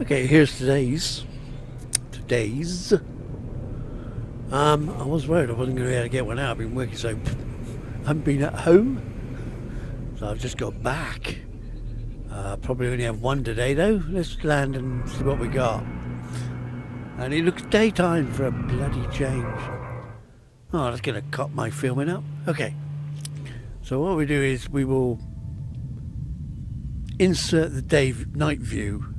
Okay, here's today's. Today's. Um, I was worried I wasn't going to be able to get one out. I've been working so. I haven't been at home. So I've just got back. Uh, probably only have one today though. Let's land and see what we got. And it looks daytime for a bloody change. Oh, that's going to cut my filming up. Okay. So what we do is we will insert the day night view.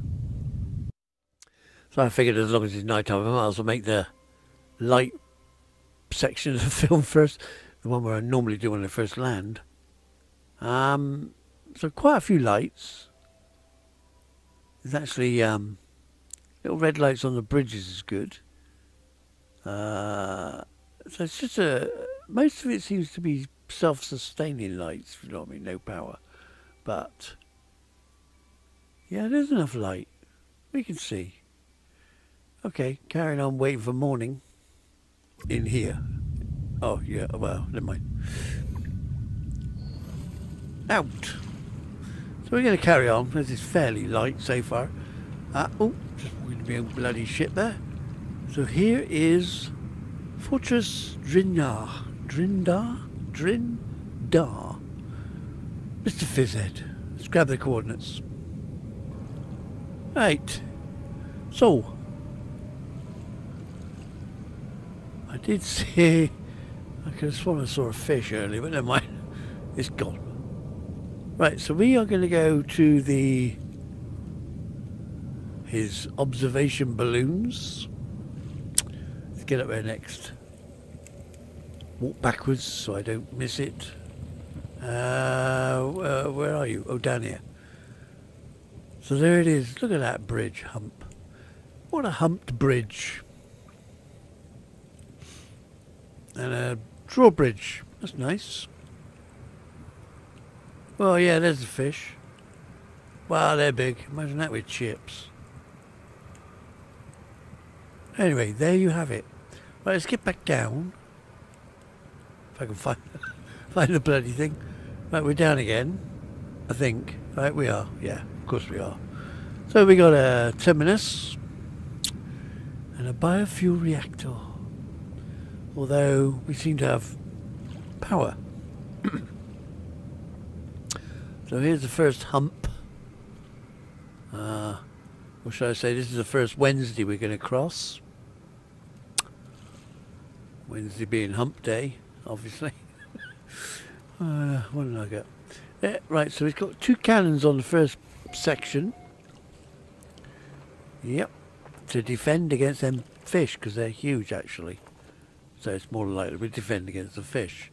So I figured as long as it's night time, I might as well make the light section of the film first, the one where I normally do when I first land. Um, so quite a few lights. There's actually um, little red lights on the bridges is good. Uh, so it's just a most of it seems to be self-sustaining lights. You know what I mean, no power, but yeah, there's enough light. We can see. Okay, carrying on waiting for morning in here. Oh, yeah, well, never mind. Out. So we're going to carry on. This is fairly light so far. Uh, oh, just going to be a bloody ship there. So here is Fortress Drindar. Drindar? Drindar. Mr. Fizzhead. Let's grab the coordinates. Right. So. Did see... I could have sworn I saw a fish earlier, but never mind. It's gone. Right, so we are going to go to the... His observation balloons. Let's get up there next. Walk backwards so I don't miss it. Uh, uh, where are you? Oh, down here. So there it is. Look at that bridge hump. What a humped bridge. And a drawbridge. That's nice. Well, yeah, there's the fish. Wow, they're big. Imagine that with chips. Anyway, there you have it. Right, let's get back down. If I can find find the bloody thing. Right, we're down again. I think. Right, we are. Yeah, of course we are. So we got a terminus and a biofuel reactor. Although we seem to have power. so here's the first hump. Uh, or should I say this is the first Wednesday we're going to cross. Wednesday being hump day, obviously. uh, what did I get? Yeah, right, so we've got two cannons on the first section. Yep, to defend against them fish, because they're huge actually. So it's more likely we defend against the fish.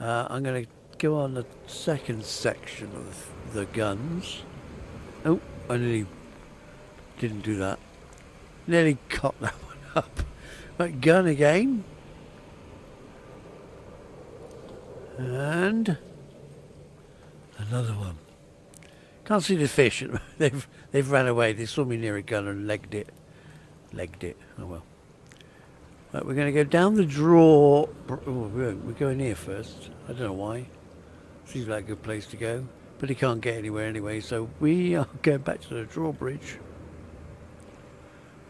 Uh, I'm going to go on the second section of the guns. Oh, I nearly didn't do that. Nearly cut that one up. Right, gun again. And another one. Can't see the fish. they've they've ran away. They saw me near a gun and legged it. Legged it. Oh well. Right, we're going to go down the draw. Oh, we're going here first. I don't know why. Seems like a good place to go. But he can't get anywhere anyway, so we are going back to the drawbridge.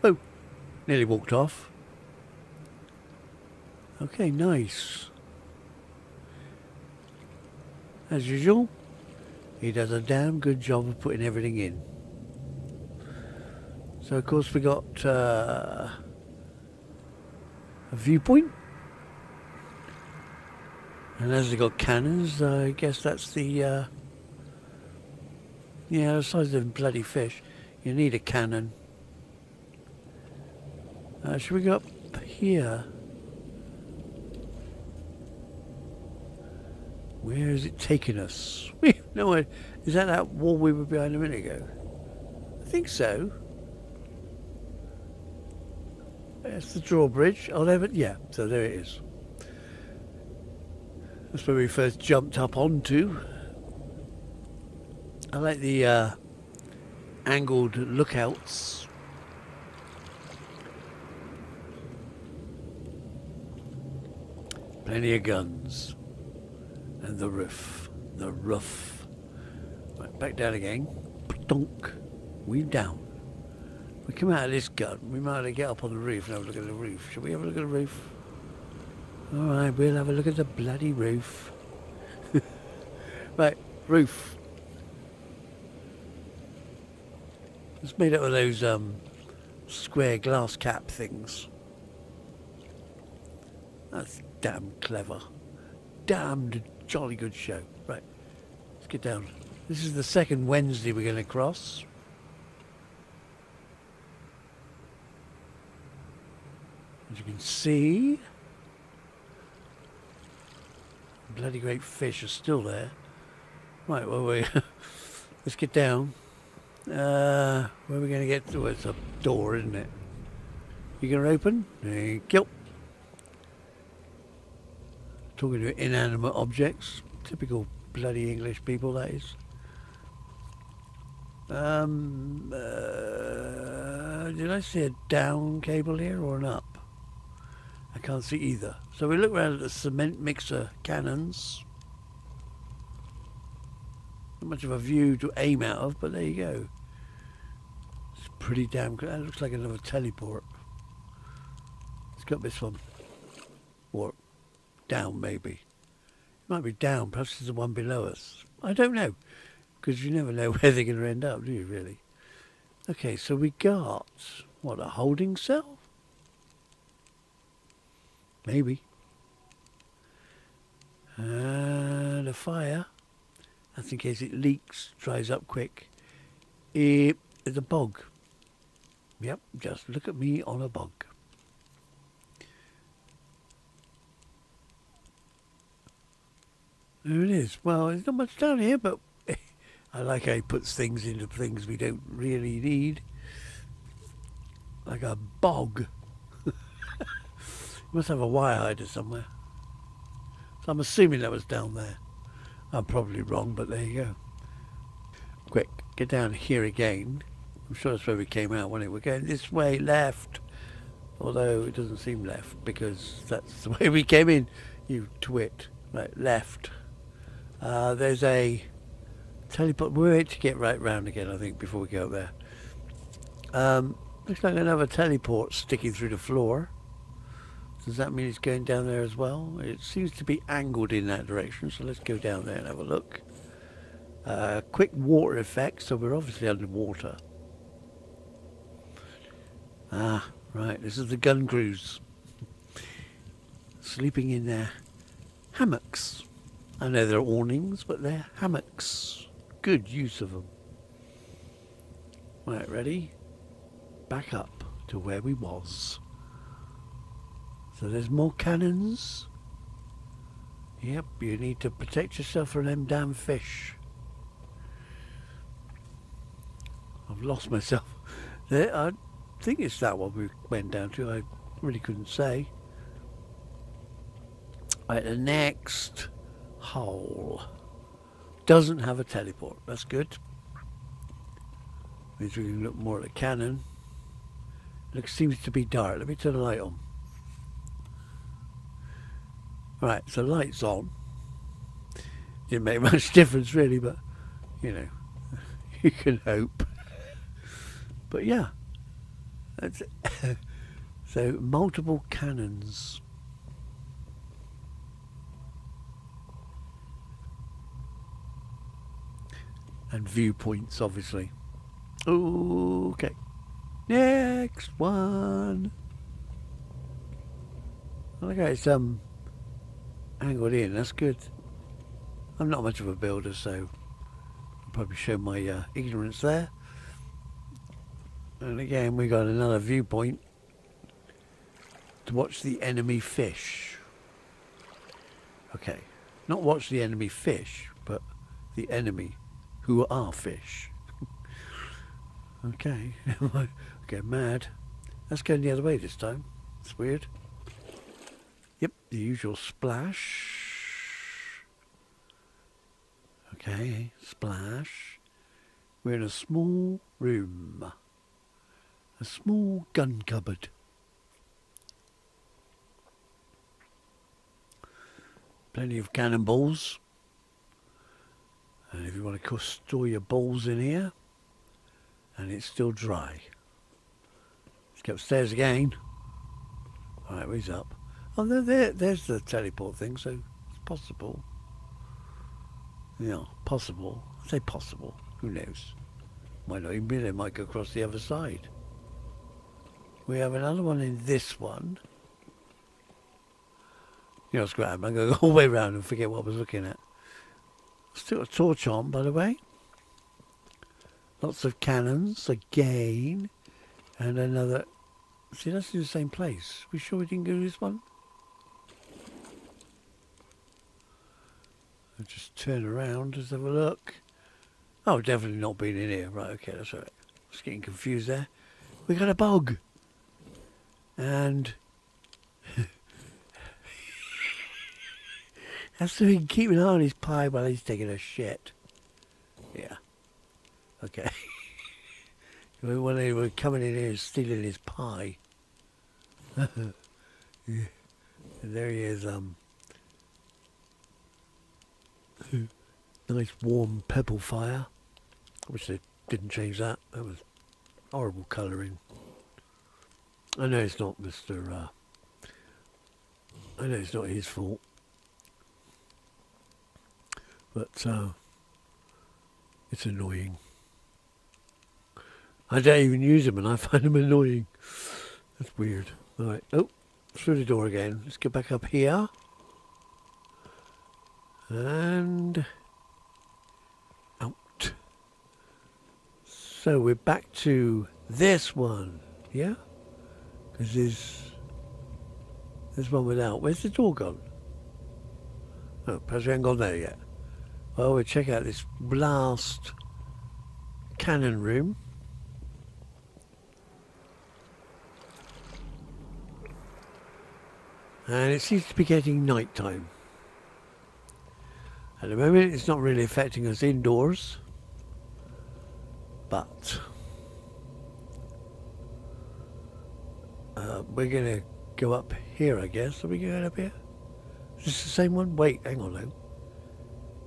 Oh, nearly walked off. Okay, nice. As usual, he does a damn good job of putting everything in. So of course we got uh, viewpoint. And as they got cannons, uh, I guess that's the, uh, yeah, the size of bloody fish. You need a cannon. Uh, should we go up here? Where is it taking us? We no Is that that wall we were behind a minute ago? I think so. That's the drawbridge. Oh, there, yeah. So there it is. That's where we first jumped up onto. I like the uh, angled lookouts. Plenty of guns. And the roof. The roof. Right, back down again. Donk. We down. We come out of this gun. We might have get up on the roof and have a look at the roof. Shall we have a look at the roof? All right, we'll have a look at the bloody roof. right, roof. It's made up of those um, square glass cap things. That's damn clever. Damned jolly good show. Right, let's get down. This is the second Wednesday we're going to cross. As you can see, bloody great fish are still there. Right, well, we let's get down. Uh, where are we going to get to? It's a door, isn't it? You going to open? Thank you. Talking to inanimate objects. Typical bloody English people, that is. Um, uh, did I see a down cable here or an up? I can't see either. So we look around at the cement mixer cannons. Not much of a view to aim out of, but there you go. It's pretty damn good. That looks like another teleport. Let's got this one. Or down maybe. It might be down, perhaps it's the one below us. I don't know. Because you never know where they're going to end up, do you really? Okay, so we got, what, a holding cell? Maybe. And a fire. That's in case it leaks, dries up quick. It is a bog. Yep, just look at me on a bog. There it is. Well, there's not much down here, but I like how he puts things into things we don't really need. Like a bog. Must have a wire hider somewhere. So I'm assuming that was down there. I'm probably wrong, but there you go. Quick, get down here again. I'm sure that's where we came out when it we're going this way, left. Although it doesn't seem left because that's the way we came in. You twit. Right, left. Uh, there's a teleport. We're wait to get right round again, I think, before we go there. Um, looks like another teleport sticking through the floor. Does that mean it's going down there as well? It seems to be angled in that direction, so let's go down there and have a look. Uh, quick water effect, so we're obviously underwater. Ah, right, this is the gun crews. Sleeping in their hammocks. I know they're awnings, but they're hammocks. Good use of them. Right, ready? Back up to where we was. So there's more cannons. Yep, you need to protect yourself from them damn fish. I've lost myself. There, I think it's that one we went down to. I really couldn't say. Right, the next hole doesn't have a teleport. That's good. Means we can look more at the cannon. Looks seems to be dark. Let me turn the light on. Right, so lights on. Didn't make much difference really, but you know, you can hope. But yeah, that's so multiple cannons. And viewpoints, obviously. Okay. Next one. Okay, it's um angled in, that's good. I'm not much of a builder, so I'll probably show my uh, ignorance there. And again, we got another viewpoint to watch the enemy fish. Okay, not watch the enemy fish, but the enemy who are fish. okay, get mad. Let's go the other way this time. It's weird. Yep, the usual splash. Okay, splash. We're in a small room. A small gun cupboard. Plenty of cannonballs. And if you want to store your balls in here, and it's still dry. Let's go upstairs again. Alright, he's up. Oh, there, there, there's the teleport thing, so it's possible. Yeah, possible. I say possible. Who knows? Might not even be there. Might go across the other side. We have another one in this one. You know, great. I'm going to go all the way around and forget what I was looking at. Still a torch on, by the way. Lots of cannons again. And another... See, that's in the same place. We sure we didn't go to this one? I'll just turn around, just have a look. Oh, definitely not been in here. Right, okay, that's all right. I was getting confused there. We got a bug. And... That's so he can keep an eye on his pie while he's taking a shit. Yeah. Okay. when they were coming in here stealing his pie. yeah. And there he is, um nice warm pebble fire. I wish they didn't change that. That was horrible colouring. I know it's not Mr. Uh, I know it's not his fault. But uh, it's annoying. I don't even use them and I find them annoying. That's weird. Alright, oh, through the door again. Let's get back up here. And out. So we're back to this one, yeah? Because there's, there's one without. Where's the door gone? Oh, perhaps we haven't gone there yet. Well, we'll check out this blast cannon room. And it seems to be getting night time. At the moment it's not really affecting us indoors. But uh, we're going to go up here I guess. Are we going up here? Is this the same one? Wait, hang on now.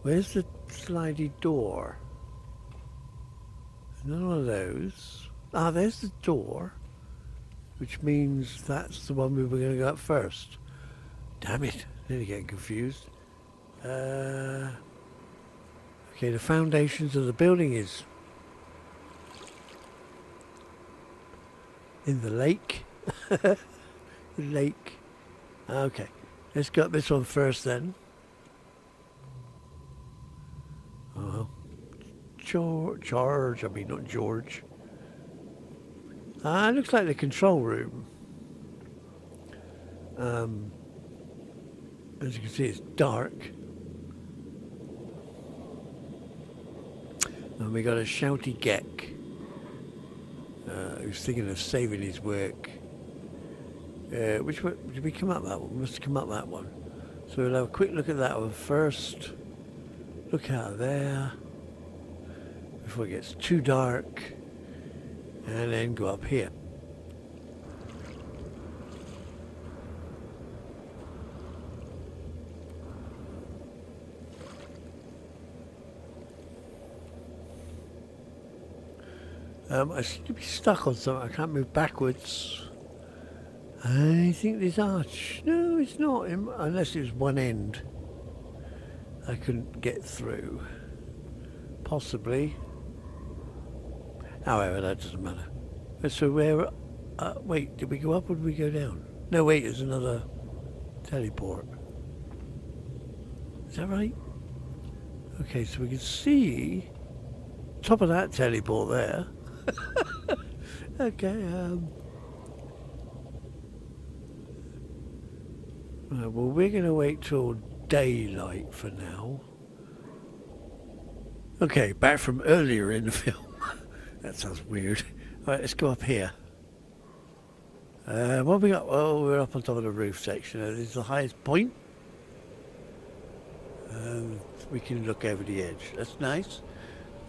Where's the slidey door? None of those. Ah, there's the door. Which means that's the one we were going to go up first. Damn it. Nearly getting confused. Uh, okay, the foundations of the building is in the lake. lake. Okay, let's get this one first then. Uh, George, George, I mean not George. Ah, uh, looks like the control room. Um, as you can see, it's dark. And we got a shouty Gek uh, who's thinking of saving his work. Uh, which one, did we come up that one? Must have come up that one. So we'll have a quick look at that one first. Look out there before it gets too dark and then go up here. Um, I seem to be stuck on something. I can't move backwards. I think this arch. No, it's not. Unless it's one end. I couldn't get through. Possibly. However, that doesn't matter. So where... Uh, wait, did we go up or did we go down? No, wait, there's another teleport. Is that right? Okay, so we can see top of that teleport there. okay, um... Right, well, we're going to wait till daylight for now. Okay, back from earlier in the film. that sounds weird. Let's go up here. Uh, what have we got? Oh, we're up on top of the roof section. This is the highest point. Um, we can look over the edge. That's nice.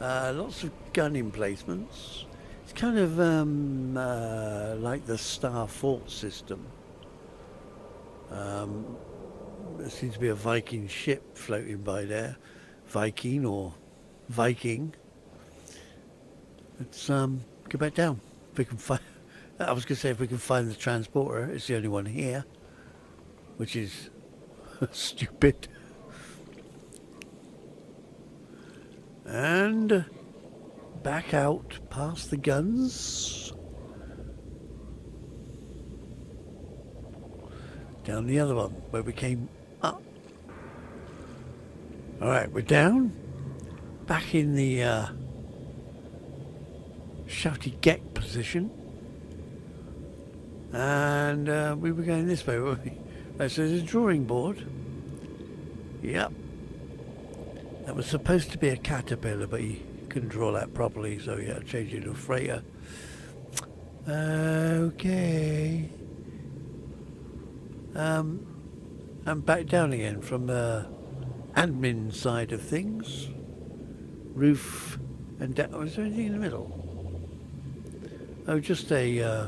Uh, lots of gun emplacements. It's kind of um, uh, like the Star Fort system. Um, there seems to be a Viking ship floating by there. Viking or Viking. Let's um, go back down. If we can find. I was going to say if we can find the transporter, it's the only one here, which is stupid. And back out past the guns. Down the other one where we came up. Alright, we're down. Back in the uh, shouty Gek position. And uh, we were going this way, weren't we? So there's a drawing board. Yep. That was supposed to be a caterpillar, but he couldn't draw that properly, so to change it to freighter. Okay. Um, I'm back down again from the admin side of things. Roof and down. Was there anything in the middle? Oh, just a uh,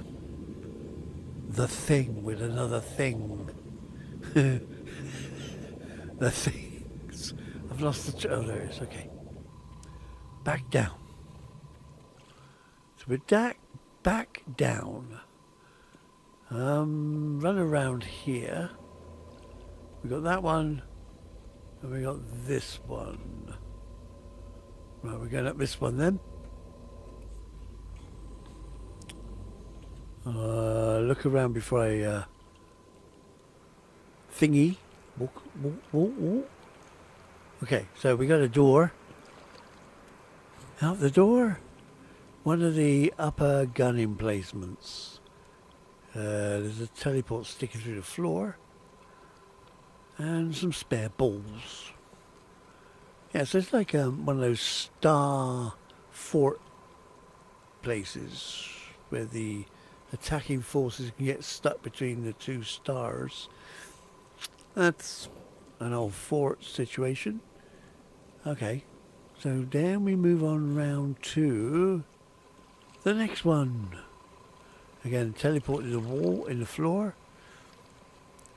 the thing with another thing. the things. I've lost the. Oh, there it is. Okay. Back down. So we're back, back down. Um, run around here. We got that one, and we got this one. Right, we're going up this one then. Uh, look around before I uh, thingy. Walk, walk, walk, walk. Okay, so we got a door. Out the door, one of the upper gun emplacements. Uh, there's a teleport sticking through the floor. And some spare balls. Yeah, so it's like um, one of those star fort places where the attacking forces can get stuck between the two stars. That's an old fort situation. Okay, so then we move on round to the next one. Again, teleport to the wall in the floor.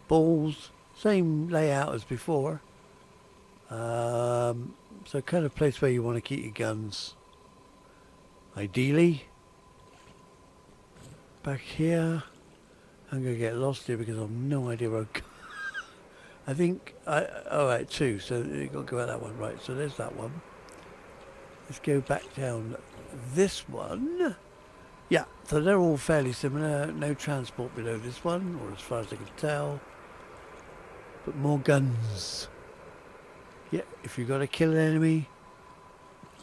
Balls, same layout as before. Um, so kind of place where you want to keep your guns. Ideally. Back here. I'm going to get lost here because I've no idea where I'm going. I think, I, all right, two, so you've got to go out that one, right, so there's that one. Let's go back down this one. Yeah, so they're all fairly similar. No transport below this one, or as far as I can tell. But more guns. Yeah, if you've got to kill an enemy,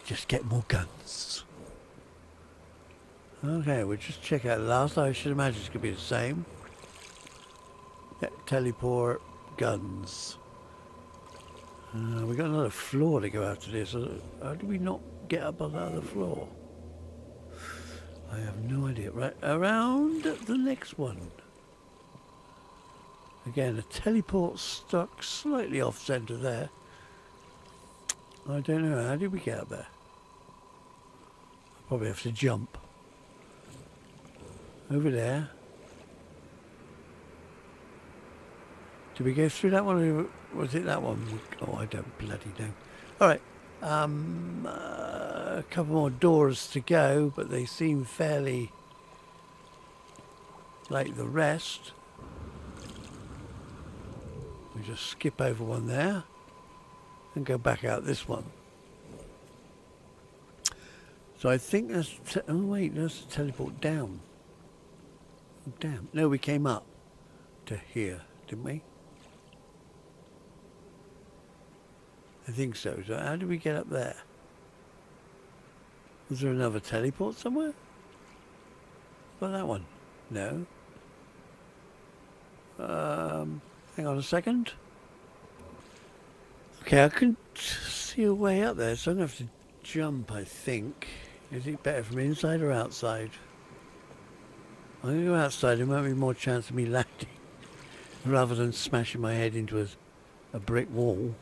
just get more guns. Okay, we'll just check out the last. I should imagine it's going to be the same. Yeah, teleport, guns. Uh, we got another floor to go after this. So how do we not get up on the floor? I have no idea. Right, around the next one. Again, a teleport stuck slightly off centre there. I don't know, how did we get up there? I Probably have to jump. Over there. Did we go through that one or was it that one? Oh, I don't bloody know. Alright, um, uh, a couple more doors to go, but they seem fairly like the rest. We just skip over one there and go back out this one. So I think that's, oh wait, that's a teleport down. Damn, no we came up to here, didn't we? I think so. So how did we get up there? Was there another teleport somewhere? Well, that one. No. Um, hang on a second. Okay, I can see a way up there, so I'm going to have to jump, I think. Is it better from inside or outside? I'm going to go outside. There might be more chance of me landing rather than smashing my head into a, a brick wall.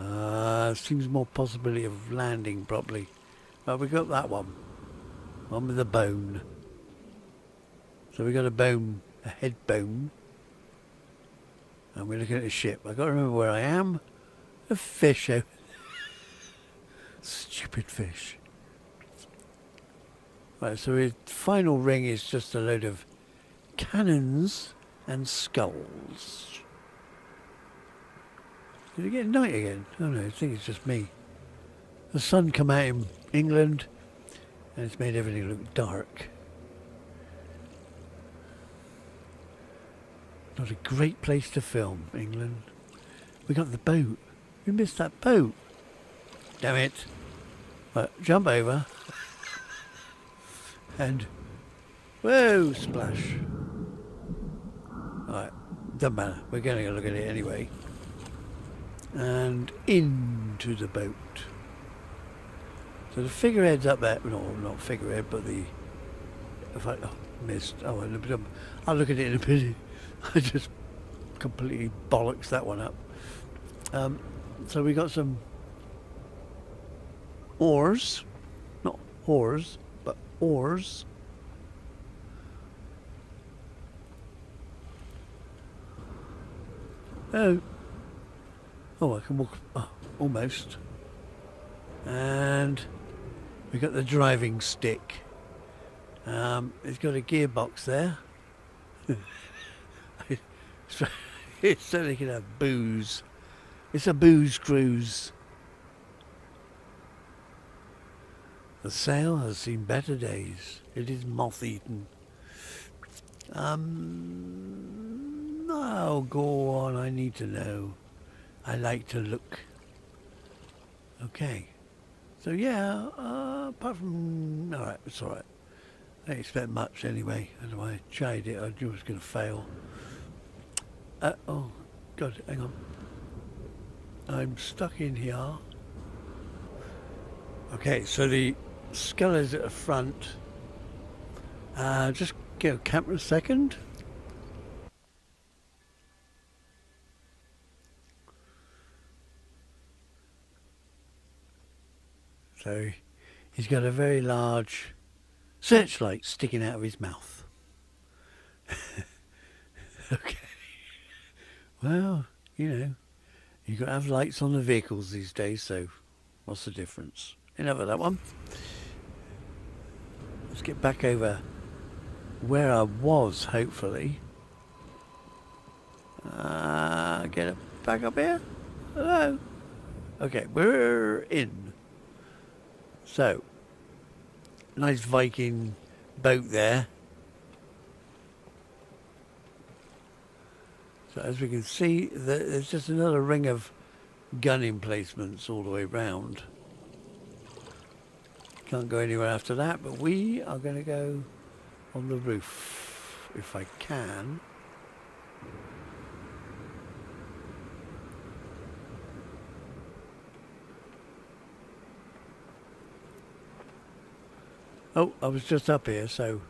Uh, seems more possibility of landing properly. But we got that one. One with a bone. So we got a bone, a head bone. And we're looking at a ship. I got to remember where I am. A fish out. Stupid fish. Right, so the final ring is just a load of cannons and skulls. Did it night again? I don't know, I think it's just me. The sun come out in England and it's made everything look dark. Not a great place to film, England. We got the boat. We missed that boat. Damn it. But jump over. and whoa, splash. Alright, doesn't matter. We're going to look at it anyway. And into the boat. So the figurehead's up there. No, not figurehead, but the. If I oh, missed. Oh, I'll look at it in a minute. I just completely bollocks that one up. Um, so we got some oars, not oars, but oars. Oh, oh, I can walk oh, almost. And we got the driving stick. Um, it's got a gearbox there. it's so they can have booze. It's a booze cruise. The sail has seen better days. It is moth-eaten. Um, oh, go on. I need to know. I like to look. Okay. So yeah, uh, apart from... Alright, it's alright. I didn't expect much anyway. As I tried it, I knew it was going to fail. Uh, oh, God, hang on. I'm stuck in here. Okay, so the skull is at the front. Uh, just a camera a second. So he's got a very large searchlight sticking out of his mouth. okay. Well, you know, you've got to have lights on the vehicles these days, so what's the difference? Enough of that one. Let's get back over where I was, hopefully. Uh, get it back up here. Hello. Okay, we're in. So, nice Viking boat there. So as we can see, there's just another ring of gun emplacements all the way round. Can't go anywhere after that, but we are going to go on the roof, if I can. Oh, I was just up here, so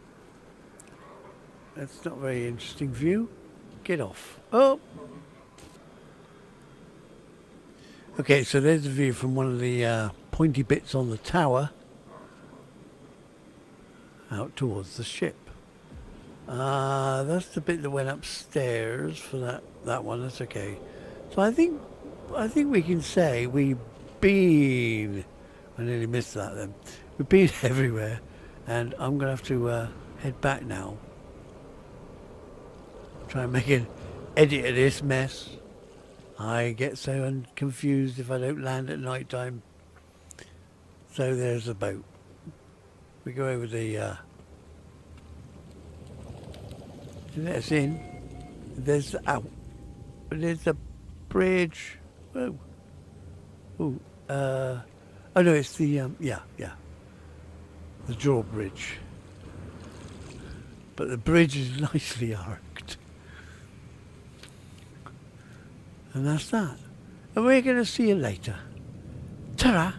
that's not a very interesting view. Get off. Oh! Okay, so there's a view from one of the uh, pointy bits on the tower out towards the ship. Uh, that's the bit that went upstairs for that, that one. That's okay. So I think I think we can say we've been. I nearly missed that then. We've been everywhere, and I'm gonna have to uh, head back now. Try and make an edit of this mess. I get so confused if I don't land at night time. So there's the boat. We go over the uh, that's in. There's out. There's a bridge. Oh, oh, uh, oh no, it's the um, yeah, yeah, the drawbridge. But the bridge is nicely arced, and that's that. And we're going to see you later. Ta-ra!